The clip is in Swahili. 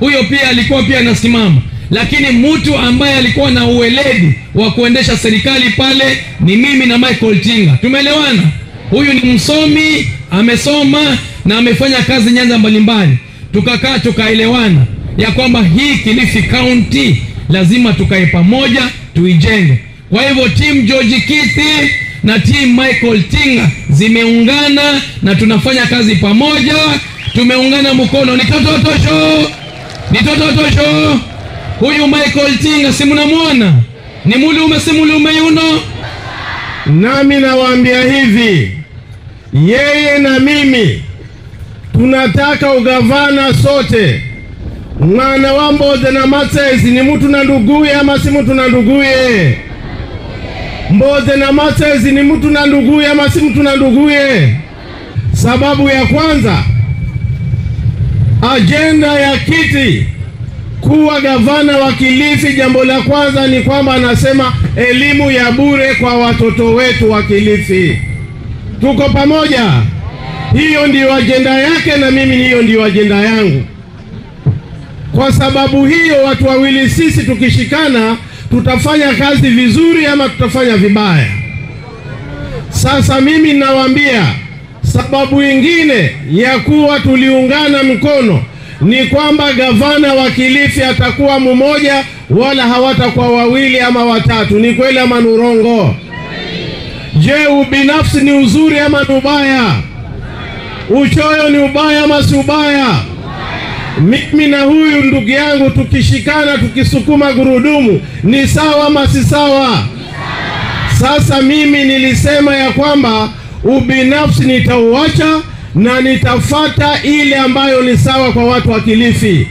huyo pia alikuwa pia anasimama, lakini mtu ambaye alikuwa na uweledi wa kuendesha serikali pale ni mimi na Michael Tinga. Tumeelewana? Huyu ni msomi, amesoma na amefanya kazi nyanja mbalimbali. Tukakaa tukaelewana ya kwamba hii Kilifi County lazima tukae pamoja tuijenge. Kwa hivyo timu George Kithi na timu Michael Tinga zimeungana na tunafanya kazi pamoja, tumeungana mkono. Ni tototosho, ni tototosho. Huyu Michael Tinga si mnamwona, ni mulume, si mulume yuno. Nami nawaambia hivi, yeye na mimi tunataka ugavana sote. Mwana wa Mboze na Masesi ni mutu na nduguye ama si mtu na nduguye? Mboze na matezi ni mutu na nduguye ama si mtu na nduguye? Sababu ya kwanza, ajenda ya kiti kuwa gavana wa Kilifi, jambo la kwanza ni kwamba anasema elimu ya bure kwa watoto wetu wa Kilifi. Tuko pamoja? Hiyo ndiyo ajenda yake na mimi hiyo ndiyo ajenda yangu. Kwa sababu hiyo, watu wawili sisi tukishikana, tutafanya kazi vizuri ama tutafanya vibaya? Sasa mimi ninawaambia, sababu ingine ya kuwa tuliungana mkono ni kwamba gavana wa Kilifi atakuwa mmoja, wala hawatakuwa wawili ama watatu. Ni kweli ama ni urongo? Je, ubinafsi ni uzuri ama ni ubaya? Uchoyo ni ubaya ama si ubaya? Mimi na huyu ndugu yangu tukishikana, tukisukuma gurudumu ni sawa ama si sawa? Sasa mimi nilisema ya kwamba ubinafsi nitauacha na nitafata ile ambayo ni sawa kwa watu wa Kilifi.